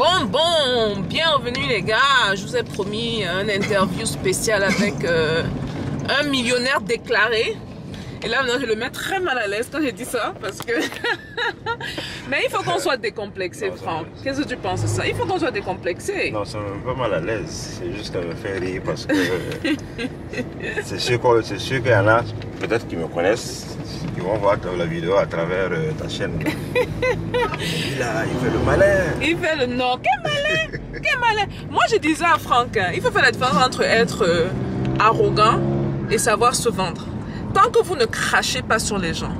Bon, bon, bienvenue les gars. Je vous ai promis un interview spécial avec euh, un millionnaire déclaré. Et là, maintenant, je le mets très mal à l'aise quand je dis ça, parce que... Mais il faut qu'on soit décomplexé, Franck. Qu'est-ce que tu penses de ça? Il faut qu'on soit décomplexé. Non, ça me met pas mal à l'aise. C'est juste qu'elle me fait rire parce que c'est sûr qu'il y en a peut-être qui me connaissent, qui vont voir la vidéo à travers euh, ta chaîne. Il, a, il fait le malin. Il fait le non. Quel malin Quel malin Moi, je disais à Franck, hein, il faut faire la différence entre être euh, arrogant et savoir se vendre. Tant que vous ne crachez pas sur les gens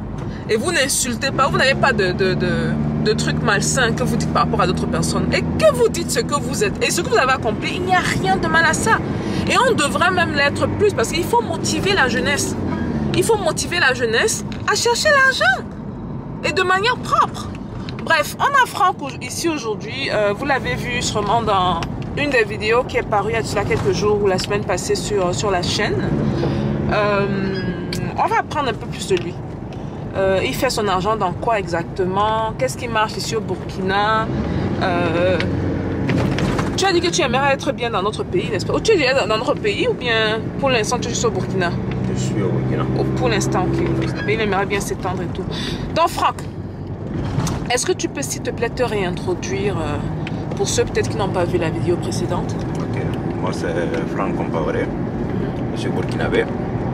et vous n'insultez pas, vous n'avez pas de, de, trucs malsains que vous dites par rapport à d'autres personnes et que vous dites ce que vous êtes et ce que vous avez accompli, il n'y a rien de mal à ça. Et on devrait même l'être plus parce qu'il faut motiver la jeunesse. Il faut motiver la jeunesse à chercher l'argent et de manière propre. Bref, on a Franck ici aujourd'hui. Euh, vous l'avez vu sûrement dans une des vidéos qui est parue il y a quelques jours ou la semaine passée sur, sur la chaîne. Euh, on va apprendre un peu plus de lui. Euh, il fait son argent dans quoi exactement? Qu'est-ce qui marche ici au Burkina? Euh, Tu as dit que tu aimerais être bien dans notre pays, n'est-ce pas? Ou tu es dans dans notre pays ou bien pour l'instant tu es juste au Burkina? Je suis au Burkina. Oh, Pour l'instant, ok. Mais il aimerait bien s'étendre et tout. Donc, Franck, est-ce que tu peux, s'il te plaît, te réintroduire euh, pour ceux peut-être qui n'ont pas vu la vidéo précédente? Ok. Moi, c'est Franck Compaoré. Je suis burkinabé.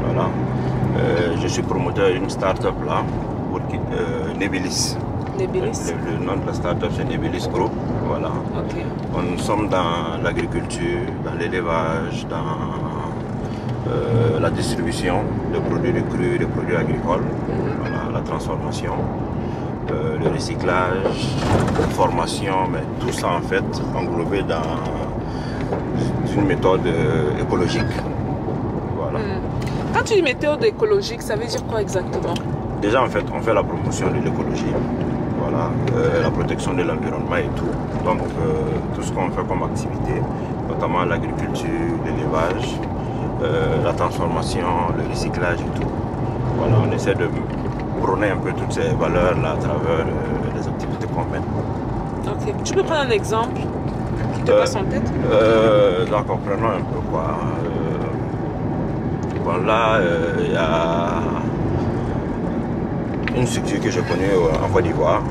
Voilà. Euh, je suis promoteur d'une start-up là, Burki- euh, Nebilis. Les Bélis Le, le nom de la start-up, c'est Nebilis Group. Voilà. Ok. Nous sommes dans l'agriculture, dans l'élevage, dans euh, la distribution de produits de cru, de produits agricoles, voilà, la transformation, euh, le recyclage, la formation, mais tout ça en fait englobé dans une méthode écologique. Tu dis méthode écologique, ça veut dire quoi exactement? Déjà en fait on fait la promotion de l'écologie, voilà, euh, la protection de l'environnement et tout. Donc euh, tout ce qu'on fait comme activité, notamment l'agriculture, l'élevage, euh, la transformation, le recyclage et tout. Voilà, on essaie de prôner un peu toutes ces valeurs là à travers euh, les activités qu'on mène. Ok. Tu peux prendre un exemple qui te passe en tête? D'accord, prenons un peu quoi. Là, euh, il y a une structure que je connais euh, en Côte d'Ivoire,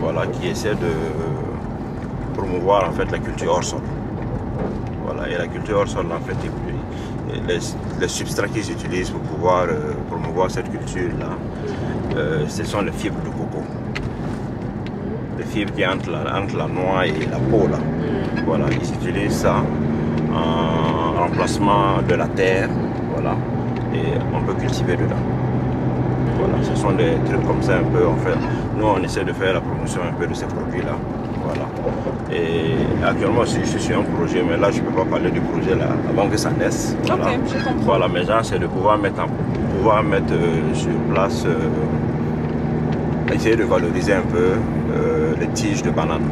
voilà, qui essaie de promouvoir en fait la culture hors sol. Voilà, et la culture hors sol, en fait, les, substrats qu'ils utilisent pour pouvoir euh, promouvoir cette culture-là, ce sont les fibres de coco. Les fibres qui entre la, entre la noix et la peau, là. Voilà, ils utilisent ça en remplacement de la terre, voilà, et on peut cultiver dedans. Voilà, ce sont des trucs comme ça un peu, en fait. Nous, on essaie de faire la promotion un peu de ces produits-là, voilà. Et actuellement, je suis sur un projet, mais là, je ne peux pas parler du projet là avant que ça naisse. Voilà. Ok, je. Voilà, c'est de pouvoir mettre, en- pouvoir mettre euh, sur place, euh, essayer de valoriser un peu euh, les tiges de banane.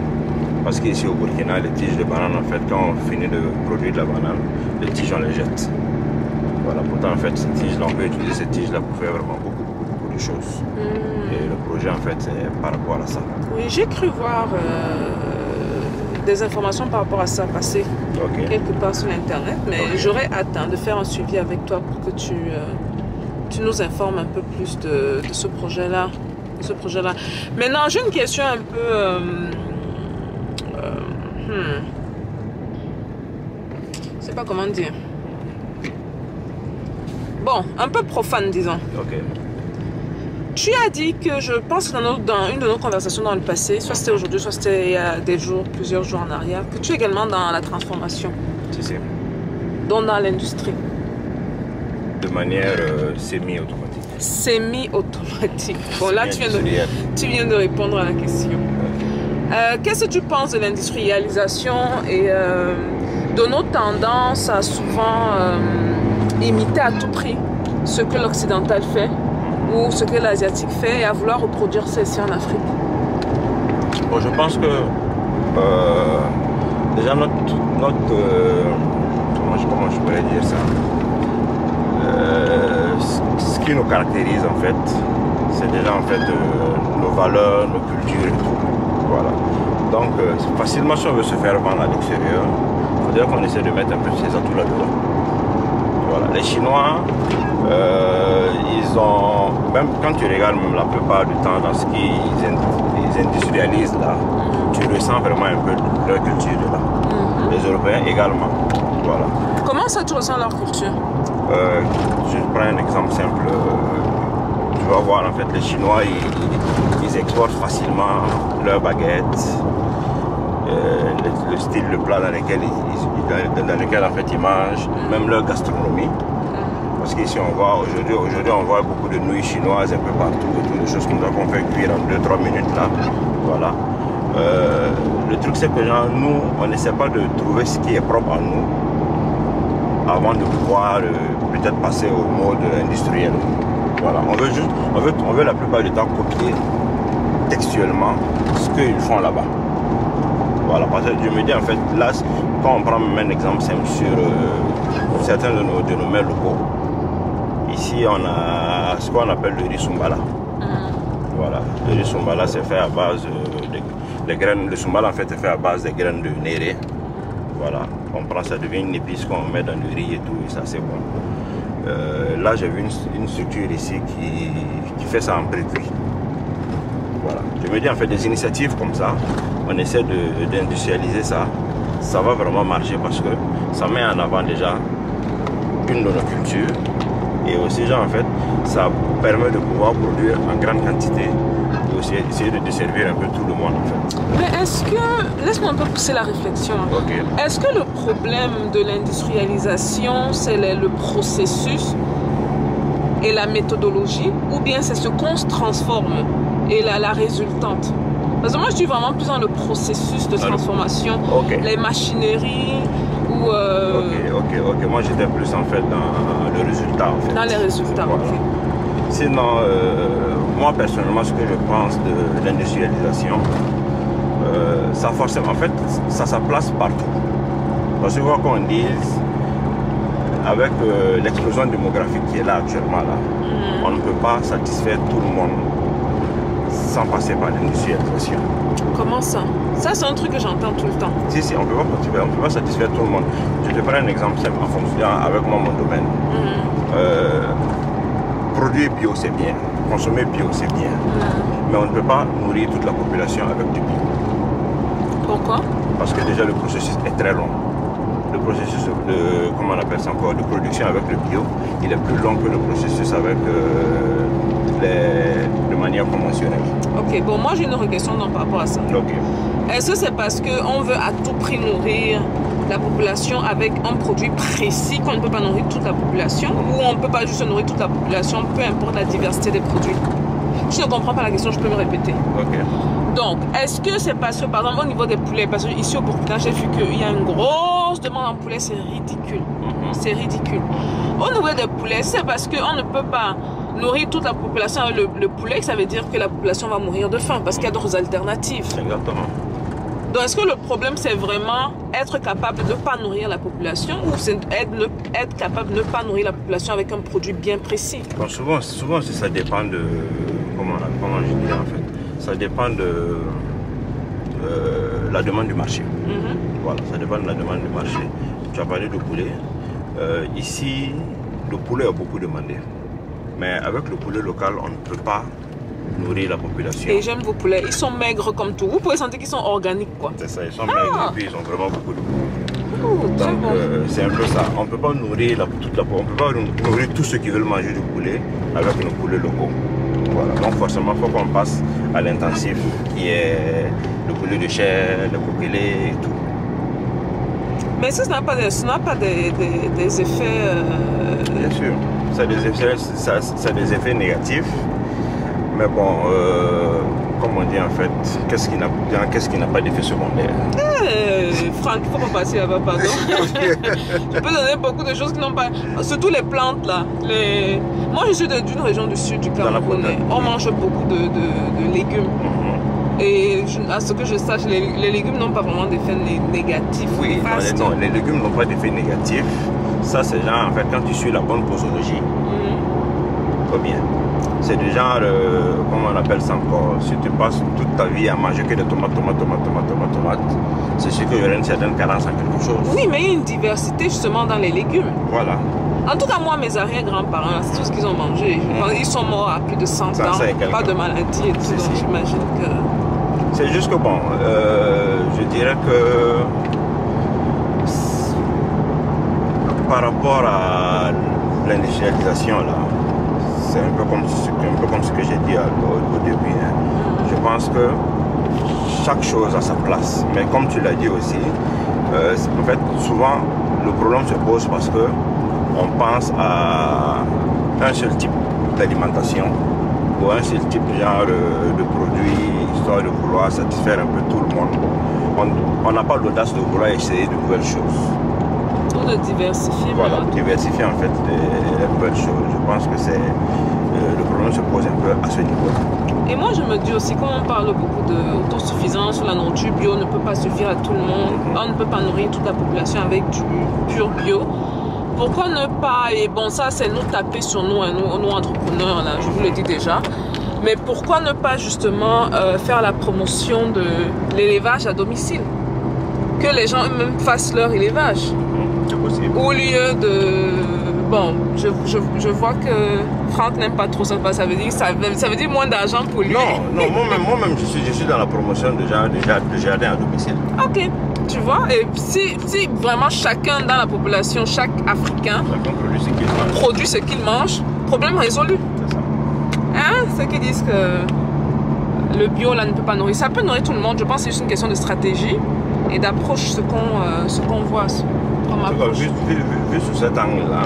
Parce qu'ici au Burkina, les tiges de banane, en fait, quand on finit de produire de la banane, les tiges, on les jette. Voilà, pourtant, en fait, ces tiges-là, on peut utiliser ces tiges-là pour faire vraiment beaucoup, beaucoup, beaucoup de choses. Hmm. Et le projet, en fait, c'est par rapport à ça. Oui, j'ai cru voir euh, des informations par rapport à ça passer quelque part sur Internet, mais j'aurais hâte de faire un suivi avec toi pour que tu, euh, tu nous informes un peu plus de, de ce projet-là. de Ce projet-là. Maintenant, j'ai une question un peu... euh, hmm. Je sais pas comment dire. Bon, un peu profane, disons. Ok. Tu as dit que je pense que dans, nos- dans une de nos conversations dans le passé, soit c'était aujourd'hui, soit c'était il y a des jours, plusieurs jours en arrière, que tu es également dans la transformation, Si, si. donc dans l'industrie De manière euh, semi-automatique. semi-automatique. Bon, là, tu viens, de, Industrielle. tu viens de répondre à la question. Euh, Qu'est-ce que tu penses de l'industrialisation et euh, de nos tendances à souvent imiter à tout prix ce que l'occidental fait ou ce que l'asiatique fait et à vouloir reproduire ceci en Afrique. Bon, je pense que euh, déjà notre, euh, comment, je, comment je pourrais dire ça? Euh, ce- qui nous caractérise en fait c'est déjà en fait nos valeurs nos cultures et tout. Voilà. Donc, facilement, si on veut se faire vendre à l'extérieur, il faudrait qu'on essaie de mettre un peu ces atouts là-dedans. Les Chinois, euh, ils ont, même quand tu regardes même la plupart du temps dans ce qu'ils ils industrialisent là, tu ressens vraiment un peu leur culture de là. Mhm. Les Européens également. Voilà. Comment ça, tu ressens leur culture? Euh, je prends un exemple simple. euh, Tu vas voir en fait les Chinois, ils, ils exportent facilement leurs baguettes, euh, le, le style de plat dans lequel ils, dans, lequel en fait ils mangent, même leur gastronomie. Parce qu'ici on voit aujourd'hui, on voit beaucoup de nouilles chinoises un peu partout, toutes les choses comme ça qu'on fait cuire en 2-3 minutes là. Voilà. Euh, le truc c'est que genre, nous, on n'essaie pas de trouver ce qui est propre à nous avant de pouvoir euh, peut-être passer au mode industriel. Voilà. On veut juste, on veut, on veut la plupart du temps copier textuellement ce qu'ils font là-bas. Voilà, parce que je me dis en fait, là, quand on prend même un exemple simple sur euh, certains de nos, de nos locaux, ici on a ce qu'on appelle le riz sumbala. Voilà, le riz sumbala c'est fait à base euh, de, des graines, le sumbala en fait est fait à base des graines de néré. Voilà, on prend ça devient une épice qu'on met dans le riz et tout, et ça c'est bon. Euh, là j'ai vu une, une structure ici qui, qui fait ça en pré-cuit. Voilà. Je me dis en fait des initiatives comme ça, on essaie de- d'industrialiser ça, ça va vraiment marcher parce que ça met en avant déjà une de nos cultures et aussi genre, en fait ça permet de pouvoir produire en grande quantité et aussi essayer de desservir un peu tout le monde en fait. Mais est-ce que, laisse-moi un peu pousser la réflexion. Est-ce que le problème de l'industrialisation, c'est le, le processus et la méthodologie, ou bien c'est ce qu'on se transforme et la, la résultante? Parce que moi, je suis vraiment plus dans le processus de transformation, les machineries ou euh, Ok, ok, ok. Moi j'étais plus en fait dans le résultat en fait. dans les résultats. Voilà. ok. Sinon, euh, moi personnellement, ce que je pense de l'industrialisation, euh, ça forcément, en fait, ça sa place partout. Parce que quoi qu'on dise, avec l'explosion démographique qui est là actuellement, là, Mhm. on ne peut pas satisfaire tout le monde sans passer par l'industrialisation. Comment ça? Ça, c'est un truc que j'entends tout le temps. Si, si, on ne peut, pas satisfaire- on peut pas satisfaire tout le monde. Je te prends un exemple simple en fonction, avec moi, mon domaine. Mhm. Euh, produire bio, c'est bien. Consommer bio, c'est bien. Mhm. Mais on ne peut pas nourrir toute la population avec du bio. Pourquoi? Parce que déjà le processus est très long. Le processus de, comment on appelle ça encore, de production avec le bio, il est plus long que le processus avec euh, les, de manière conventionnelle. Ok, bon, moi j'ai une question donc, par rapport à ça. Ok. Est-ce que c'est parce qu'on veut à tout prix nourrir la population avec un produit précis qu'on ne peut pas nourrir toute la population ou on ne peut pas juste nourrir toute la population, peu importe la diversité des produits? Je ne comprends pas la question, je peux me répéter. Ok. Donc, est-ce que c'est parce que, par exemple, au niveau des poulets, parce que ici au Burkina, j'ai vu qu'il y a une grosse demande en poulet, c'est ridicule. Mhm. C'est ridicule. Au niveau des poulets, c'est parce qu'on ne peut pas nourrir toute la population avec le, le poulet ça veut dire que la population va mourir de faim parce qu'il y a d'autres alternatives. Exactement. Donc, est-ce que le problème, c'est vraiment être capable de ne pas nourrir la population ou c'est être, capable de ne pas nourrir la population avec un produit bien précis? Bon, souvent, souvent ça dépend de. Comment, comment je dirais en fait Ça dépend de euh, la demande du marché. Mhm. Voilà, ça dépend de la demande du marché. Tu as parlé de poulet. Euh, ici, le poulet est beaucoup demandé. Mais avec le poulet local, on ne peut pas nourrir la population. Et j'aime vos poulets. Ils sont maigres comme tout. Vous pouvez sentir qu'ils sont organiques, quoi. C'est ça, ils sont maigres et puis ils ont vraiment beaucoup de Ouh, très Donc bon. euh, c'est un peu ça. On ne peut pas nourrir la, toute la on peut pas nourrir tous ceux qui veulent manger du poulet avec nos poulets locaux. Voilà. Donc forcément, il faut qu'on passe à l'intensif qui est le poulet de chair, le coquelet et tout. Mais ça, ça n'a pas, des, ça n'a pas des, des- des effets. euh, Bien sûr, ça a des effets, ça, ça a des effets négatifs. Mais bon, euh, comme on dit en fait, qu'est-ce qui n'a qu'est-ce qui n'a pas d'effet secondaire? Euh, Franck, il faut pas passer là-bas, pardon. je peux donner beaucoup de choses qui n'ont pas. Surtout les plantes là. Les... Moi, je suis d'une région du sud du Cameroun. On mange beaucoup de, de- de légumes. Mhm. Et je- à ce que je sache, les, les légumes n'ont pas vraiment d'effet né- négatif. Oui, non, les légumes n'ont pas d'effet négatif. Ça, c'est genre, en fait, quand tu suis la bonne posologie, tout va bien. c'est du genre, euh, comment on appelle ça encore Si tu passes toute ta vie à manger que des tomates, tomates, tomates, tomates, tomates, tomates, c'est sûr qu'il y aurait une certaine carence en quelque chose. Oui, mais il y a une diversité justement dans les légumes. Voilà. En tout cas, moi, mes arrière-grands-parents, c'est tout ce qu'ils ont mangé. Mm. Ils sont morts à plus de 100 Ça, ans, pas de maladie et tout, Si, donc si. j'imagine que... C'est juste que bon, euh, je dirais que par rapport à l'industrialisation là, c'est un peu comme ce, un peu comme ce que j'ai dit au, au début. hein. Je pense que chaque chose a sa place. Mais comme tu l'as dit aussi, euh, en fait, souvent le problème se pose parce que on pense à un seul type d'alimentation ou un seul type genre euh, de produit, histoire de vouloir satisfaire un peu tout le monde. On- On n'a pas l'audace de vouloir essayer de nouvelles choses. De diversifier. Voilà, diversifier en fait les, les nouvelles choses. Je pense que c'est euh, le problème se pose un peu à ce niveau. Et moi, je me dis aussi, quand on parle beaucoup d'autosuffisance, la nourriture bio ne peut pas suffire à tout le monde. On ne peut pas nourrir toute la population avec du pur bio. Pourquoi ne pas, et bon, ça, c'est nous taper sur nous, hein, nous, nous entrepreneurs, là, je vous le dis déjà. Mais pourquoi ne pas justement euh, faire la promotion de l'élevage à domicile? Que les gens eux-mêmes fassent leur élevage. Au lieu de. Bon, je, je, je vois que Franck n'aime pas trop ça. Ça veut dire, ça, veut- ça veut dire moins d'argent pour lui. Non, non, moi-même, moi-même je, suis, je suis dans la promotion de, jardin- de jardin- à domicile. Ok, tu vois. Et si, si vraiment chacun dans la population, chaque Africain Chacun produit ce qu'il mange. produit ce qu'il mange, problème résolu. C'est ça. Hein Ceux qui disent que le bio là ne peut pas nourrir. Ça peut nourrir tout le monde. Je pense que c'est juste une question de stratégie et d'approche, ce qu'on euh, ce qu'on voit vu, sous cet angle-là,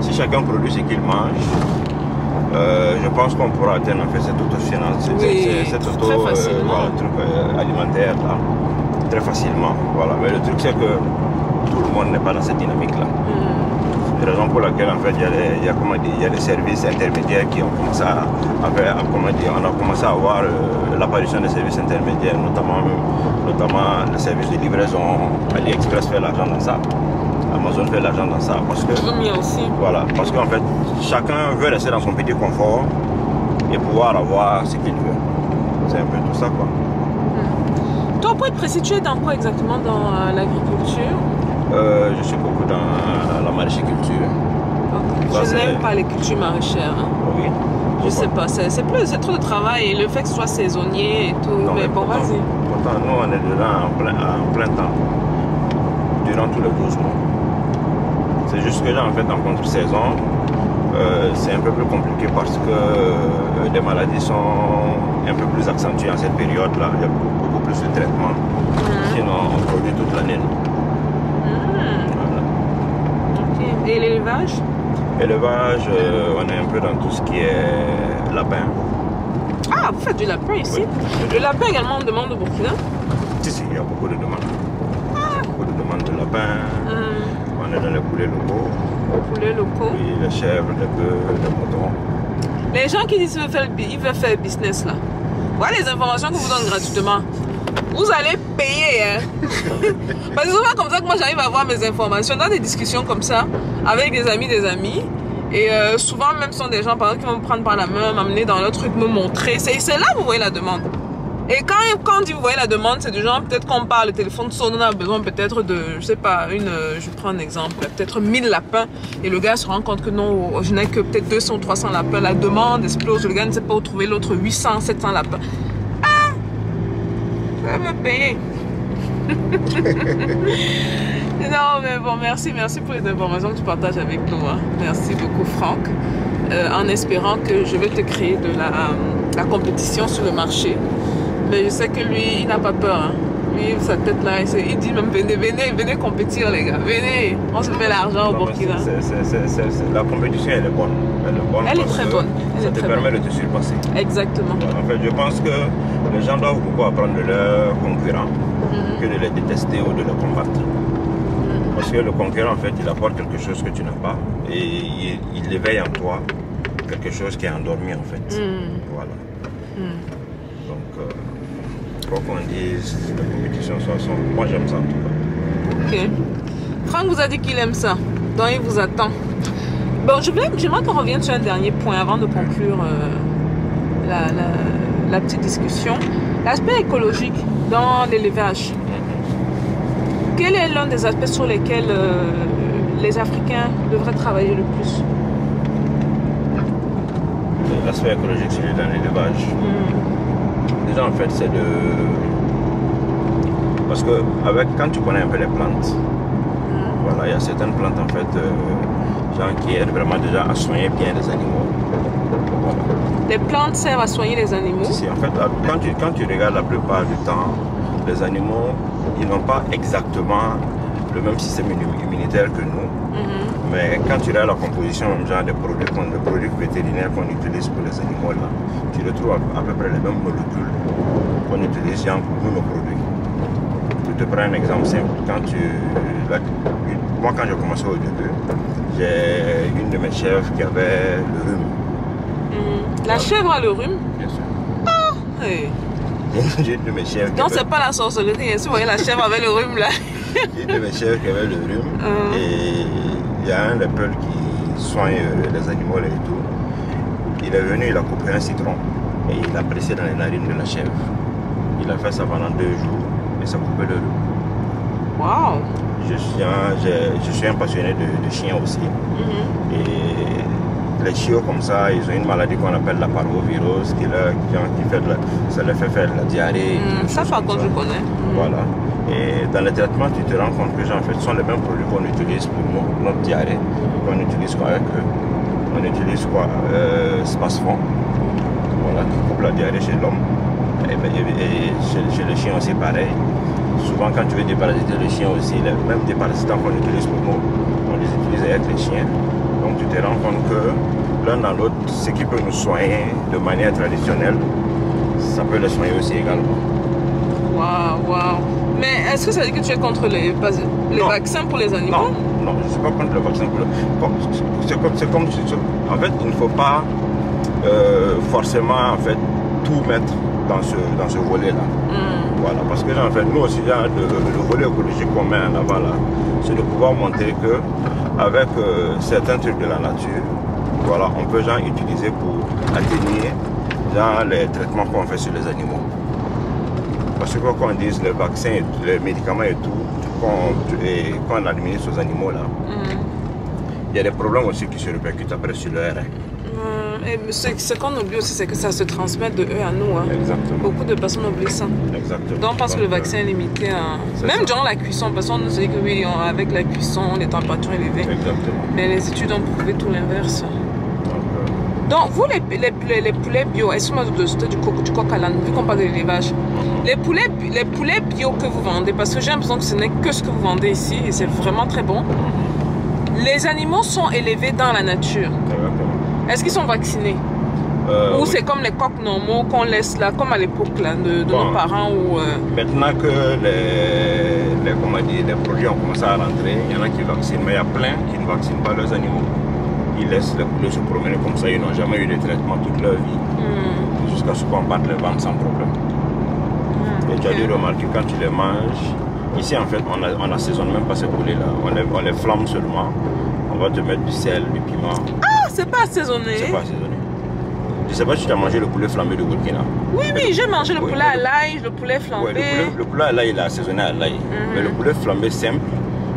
si chacun produit ce qu'il mange, euh, je pense qu'on pourra atteindre en fait cette autosuffisance, cette, Oui, cette- cette très auto, euh, facilement. voilà, truc, euh, alimentaire là, très facilement. Voilà. Mais le truc c'est que tout le monde n'est pas dans cette dynamique-là. Hmm. C'est la raison pour laquelle en fait il y a les, il y a, comment dire, il y a les services intermédiaires qui ont commencé à, à faire- à- comment dire, on a commencé à avoir euh, l'apparition des services intermédiaires, notamment, notamment le service de livraison. AliExpress fait l'argent dans ça. Amazon fait l'argent dans ça. Parce que, aussi. voilà, parce qu'en fait, chacun veut rester dans son petit confort et pouvoir avoir ce qu'il veut. C'est un peu tout ça quoi. Toi, pour être précis, tu es dans quoi exactement Dans euh, l'agriculture? Euh, je suis beaucoup dans la maraîchiculture. Je n'aime pas les cultures maraîchères. hein. Oui? Je sais pas, c'est plus, c'est trop de travail le fait que ce soit saisonnier et tout. Non, mais mais bon, vas-y. Pourtant, nous, on est dedans en plein, en plein temps, durant tous les 12 mois. C'est juste que là, en fait, en contre-saison, euh, c'est un peu plus compliqué parce que euh, les maladies sont un peu plus accentuées en cette période-là. Il y a beaucoup, plus de traitements. Mhm. Sinon, on produit toute l'année. Et l'élevage? Élevage, euh, on est un peu dans tout ce qui est lapin. Ah, vous faites du lapin ici? Le lapin également, on demande au Burkina? Si, si, il y a beaucoup de demandes. Beaucoup de demandes de lapin. Mhm. On est dans les poulets locaux. Poulets locaux. Oui, les chèvres, les bœufs, les moutons. Les gens qui disent qu'ils veulent faire, ils veulent faire business là. Voilà les informations qu'on vous donne gratuitement. Vous allez payer, hein. Parce que c'est comme ça que moi j'arrive à avoir mes informations dans des discussions comme ça avec des amis, des amis. Et euh, souvent même sont des gens par exemple qui vont me prendre par la main, m'amener dans leur truc, me montrer. C'est là que vous voyez la demande. Et quand, quand vous voyez la demande, c'est du genre peut-être qu'on parle, le téléphone sonne, on a besoin peut-être de, je sais pas, une, euh, je prends un exemple, peut-être 1000 lapins. Et le gars se rend compte que non, je n'ai que peut-être 200 ou 300 lapins. La demande explose, le gars ne sait pas où trouver l'autre 800, 700 lapins. Me payer. non, mais bon, merci, merci pour les informations que tu partages avec nous. hein. Merci beaucoup, Franck. Euh, en espérant que je vais te créer de la, la compétition sur le marché. Mais je sais que lui, il n'a pas peur. hein. Lui, sa tête là, il dit même venez, venez, venez compétir, les gars. Venez, on se fait l'argent au Burkina. La compétition, elle est bonne. Elle est, bonne Elle est parce très bonne. Elle ça est te très permet de te surpasser. Exactement. En fait, je pense que les gens doivent beaucoup apprendre de leurs concurrents Mhm. que de les détester ou de les combattre. Parce que le concurrent, en fait, il apporte quelque chose que tu n'as pas et il, il éveille en toi quelque chose qui est endormi, en fait. Mhm. Voilà. Donc, euh, quoi qu'on dise, la compétition soit son. Moi, j'aime ça en tout cas. Ok. Franck vous a dit qu'il aime ça. Donc il vous attend. Bon, je voulais, j'aimerais qu'on revienne sur un dernier point avant de conclure euh, la, la- la petite discussion. L'aspect écologique dans l'élevage. Quel est l'un des aspects sur lesquels euh, les Africains devraient travailler le plus? L'aspect écologique, celui dans l'élevage. Déjà, en fait, c'est de. Parce que avec, quand tu connais un peu les plantes, voilà, il y a certaines plantes, en fait, euh, genre, qui aident vraiment déjà à soigner bien les animaux. Voilà. Les plantes servent à soigner les animaux. Si, en fait, quand tu, quand tu regardes la plupart du temps, les animaux, ils n'ont pas exactement le même système immu- immunitaire que nous. Mhm. Mais quand tu regardes la composition, même genre des produits, qu'on- des produits vétérinaires qu'on utilise pour les animaux, là, tu retrouves à, peu près les mêmes molécules qu'on utilise pour nos produits. Je te prends un exemple simple. Quand tu, moi, quand j'ai commencé au début, j'ai une de mes chefs qui avait le rhume, Mhm. La chèvre a le rhume? bien sûr. Hey. J'ai une de mes qui Non, avait- c'est pas la sorcellerie. hein. Si vous voyez la chèvre avec le rhume là. A une de mes chefs qui avait le rhume Ah. et il y a un des peuples qui soigne euh, les animaux et tout. Il est venu, il a coupé un citron et il l'a pressé dans les narines de la chèvre. Il a fait ça pendant deux jours et ça coupait le rhume. Waouh. Je suis un, je suis un passionné de, de chiens aussi. Mhm. Et les chiots comme ça, ils ont une maladie qu'on appelle la parvovirose qui, leur- qui, fait de la- ça leur fait faire de la diarrhée. Mhm. des Ça, par contre, je connais. Mhm. Voilà. Et dans les traitements, tu te rends compte que en fait, ce sont les mêmes produits qu'on utilise pour no- notre diarrhée, qu'on utilise quoi avec eux. On utilise quoi euh, voilà, qui coupe la diarrhée chez l'homme. Et, et- et chez, chez le chien aussi, pareil. Souvent, quand tu veux déparasiter le chien aussi, les mêmes déparasitants qu'on utilise pour nous, on les utilise avec les chiens. Donc, tu te rends compte que l'un dans l'autre, ce qui peut nous soigner de manière traditionnelle, ça peut les soigner aussi également. Waouh, waouh. Mais est-ce que ça veut dire que tu es contre les, les vaccins pour les animaux? Non, non, je ne suis pas contre le vaccin. C'est comme, c'est comme, en fait, il ne faut pas euh, forcément en fait tout mettre dans ce, dans ce volet-là. Mhm. Voilà, parce que en fait, nous aussi, genre, le, le volet écologique qu'on met en avant là, c'est de pouvoir montrer que avec euh, certains trucs de la nature, voilà, on peut genre utiliser pour atténuer genre, les traitements qu'on fait sur les animaux. Parce que quoi qu'on dise, le vaccin, et les médicaments et tout, qu'on et qu'on administre aux animaux là, Mhm. il y a des problèmes aussi qui se répercutent après sur le RN. Mhm. Et ce, ce qu'on oublie aussi, c'est que ça se transmet de eux à nous. hein. Exactement. Beaucoup de personnes oublient ça. Exactement. Donc, parce que le vaccin est limité à. Même ça. durant la cuisson, parce qu'on nous dit que oui, on- avec la cuisson, les températures élevées. Exactement. Mais les études ont prouvé tout l'inverse. Donc, euh, vous, les, les, poulets bio, excuse-moi de citer du coq, du coq à l'âne, vu qu'on parle de l'élevage, les poulets, les poulets bio que vous vendez, parce que j'ai l'impression que ce n'est que ce que vous vendez ici, et c'est vraiment très bon, les animaux sont élevés dans la nature. Est-ce qu'ils sont vaccinés? Euh, Ou oui. c'est comme les coqs normaux qu'on laisse là, comme à l'époque de, de Bon. nos parents euh, Maintenant que les, les, comment dire, les produits ont commencé à rentrer, il y en a qui vaccinent, mais il y a plein qui ne vaccinent pas leurs animaux. Ils laissent les poulets se promener comme ça, ils n'ont jamais eu de traitement toute leur vie, hmm, jusqu'à ce qu'on batte les ventes sans problème. hmm, Et tu as dû remarquer quand tu les manges, ici en fait on n'assaisonne même pas ces poulets là, on les, on les flamme seulement. On va te mettre du sel, du piment, Ah, c'est pas assaisonné c'est pas assaisonné. Je sais pas si tu as mangé le poulet flambé de Burkina. Oui, oui, j'ai mangé le poulet à l'ail, le poulet Ouais, flambé. le, poulet, le poulet à l'ail, il est assaisonné à l'ail. Mais le poulet flambé simple,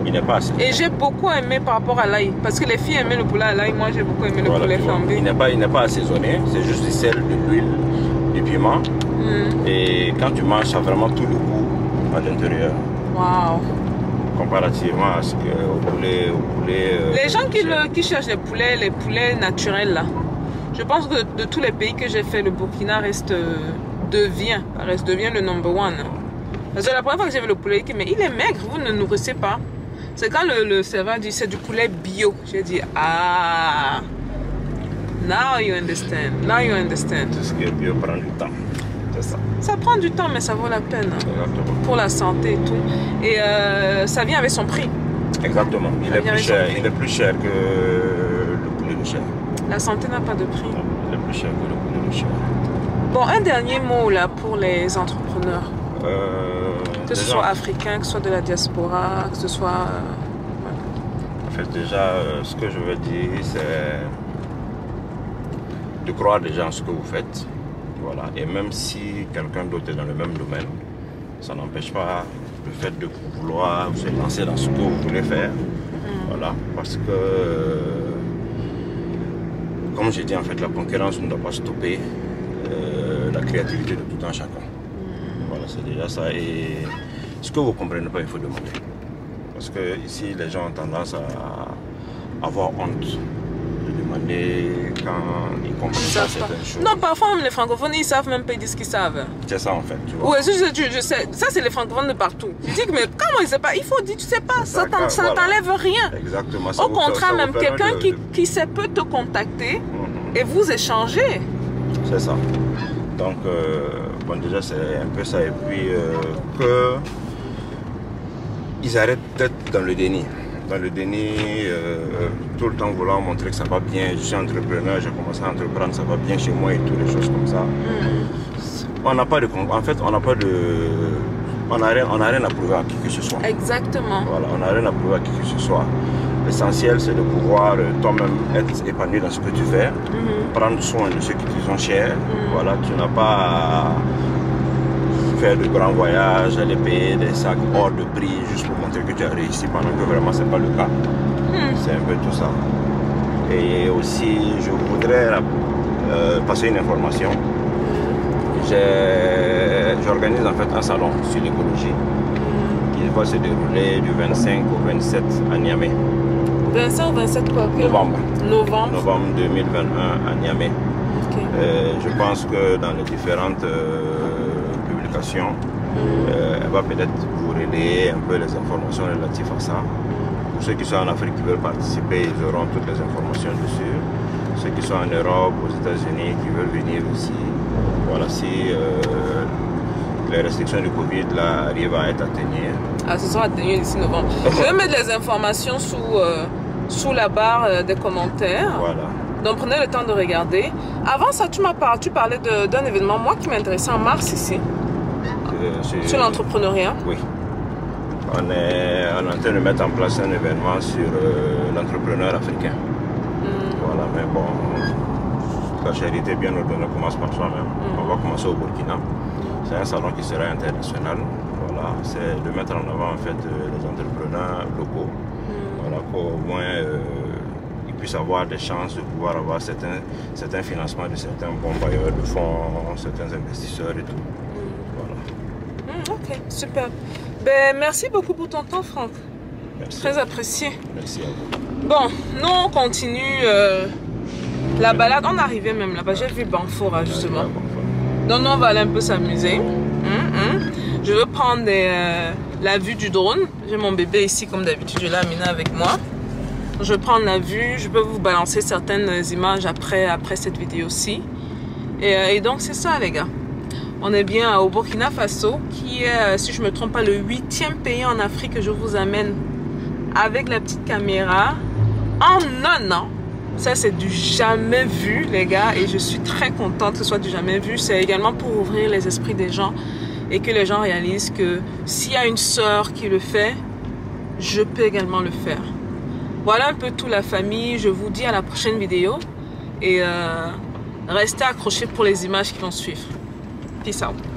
il n'est pas assaisonné. Et j'ai beaucoup aimé par rapport à l'ail. Parce que les filles aimaient le poulet à l'ail, moi j'ai beaucoup aimé le Voilà, poulet flambé. Il n'est pas, il n'est pas assaisonné, c'est juste du sel, de l'huile, du piment. Hmm, Et quand tu manges, ça a vraiment tout le goût à l'intérieur. Waouh. Comparativement à ce que, au poulet. Au poulet euh, Les gens qui, sel. le- qui cherchent les poulets, les poulets naturels là, je pense que de tous les pays que j'ai fait, le Burkina reste euh, devient, reste devient le number one. Parce que la première fois que j'ai vu le poulet, il dit, mais il est maigre, vous ne nourrissez pas. C'est quand le, le serveur dit c'est du poulet bio. J'ai dit ah, now you understand, now you understand. Tout ce qui est bio prend du temps. Ça. Ça prend du temps, mais ça vaut la peine Exactement. pour la santé et tout. Et euh, ça vient avec son prix. Exactement. Il Ça est, plus cher, il est plus cher que le poulet de chair. La santé n'a pas de prix. Il est plus cher que le poulet de chair. Bon, un dernier mot là pour les entrepreneurs. Euh, Que ce soit africain, que ce soit de la diaspora, que ce soit. euh, fait, déjà, ce que je veux dire, c'est de croire déjà en ce que vous faites. Voilà. Et même si quelqu'un d'autre est dans le même domaine, ça n'empêche pas le fait de vouloir se lancer dans ce que vous voulez faire. Voilà. Parce que, comme j'ai dit, en fait, la concurrence ne doit pas stopper euh, la créativité de tout un chacun. Voilà, c'est déjà ça. Et ce que vous ne comprenez pas, il faut demander. Parce que ici, les gens ont tendance à avoir honte demander quand ils comprennent Ils pas savent certaines choses. Non, parfois même les francophones, ils savent même pas, ils disent qu'ils savent. C'est ça en fait, tu vois. Ouais, je, je, je sais. Ça, c'est les francophones de partout. Je dis que, mais comment il sait pas? Il faut dire, tu sais pas, ça ça voilà. t'enlève rien. Exactement. ça Au ça contraire, même quelqu'un de- qui, qui sait peut te contacter Mhm. et vous échanger. C'est ça. Donc, euh, bon, déjà, c'est un peu ça. Et puis, euh, que ils arrêtent d'être dans le déni. Dans le déni, euh, tout le temps vouloir montrer que ça va bien. Je suis entrepreneur, j'ai commencé à entreprendre, ça va bien chez moi et toutes les choses comme ça. On n'a pas de. En fait, on n'a pas de. On n'a rien, on rien à prouver à qui que ce soit. Exactement. Voilà, on n'a rien à prouver à qui que ce soit. L'essentiel, c'est de pouvoir euh, toi-même être épanoui dans ce que tu fais, Mhm. prendre soin de ceux qui te sont chers. Voilà, tu n'as pas à faire de grands voyages, aller payer des sacs hors de prix juste pour montrer que tu as réussi pendant que vraiment c'est pas le cas. Hmm. C'est un peu tout ça. Et aussi, je voudrais euh, passer une information. J'organise en fait un salon sur l'écologie qui va se dérouler du 25 au 27 à Niamey, 25 ou 27 quoi quel- novembre, Novembre. novembre 2021 à Niamey. Euh, je pense que dans les différentes euh, publications, euh, elle va peut-être vous relayer un peu les informations relatives à ça. Ceux qui sont en Afrique qui veulent participer, ils auront toutes les informations dessus. Ceux qui sont en Europe, aux États-Unis, qui veulent venir aussi. Voilà, si euh, les restrictions du Covid là, arrivent à être atteignées. Ah, ce sera atteigné d'ici novembre. Je vais mettre les informations sous, euh, sous la barre euh, des commentaires. Voilà. Donc prenez le temps de regarder. Avant ça, tu m'as parlé, tu parlais d'un événement, moi qui m'intéressait en mars ici, Euh, c'est- sur l'entrepreneuriat. Oui. On est, on est en train de mettre en place un événement sur euh, l'entrepreneur africain. Voilà, mais bon, la charité bien ordonnée commence par soi-même. On va commencer au Burkina. C'est un salon qui sera international. Voilà, c'est de mettre en avant en fait euh, les entrepreneurs locaux. Voilà, qu'au moins euh, ils puissent avoir des chances de pouvoir avoir certains, certains financements de certains bons bailleurs de fonds, certains investisseurs et tout. Voilà. Hmm, ok, super. Ben, merci beaucoup pour ton temps, Franck. Merci. Très apprécié. Merci à vous. Bon, nous on continue euh, la balade. On arrivait même là-bas. J'ai vu Banfora justement. Donc nous on va aller un peu s'amuser. Hum, hum. Je veux prendre des, euh, la vue du drone. J'ai mon bébé ici comme d'habitude. Je l'ai amené avec moi. Je vais prendre la vue. Je peux vous balancer certaines images après, après cette vidéo-ci. Et, euh, et donc c'est ça les gars. On est bien au Burkina Faso qui est, euh, si je me trompe pas, le huitième pays en Afrique que je vous amène avec la petite caméra en un an. Ça, c'est du jamais vu, les gars, et je suis très contente que ce soit du jamais vu. C'est également pour ouvrir les esprits des gens et que les gens réalisent que s'il y a une sœur qui le fait, je peux également le faire. Voilà un peu tout la famille. Je vous dis à la prochaine vidéo et euh, restez accrochés pour les images qui vont suivre. Peace out.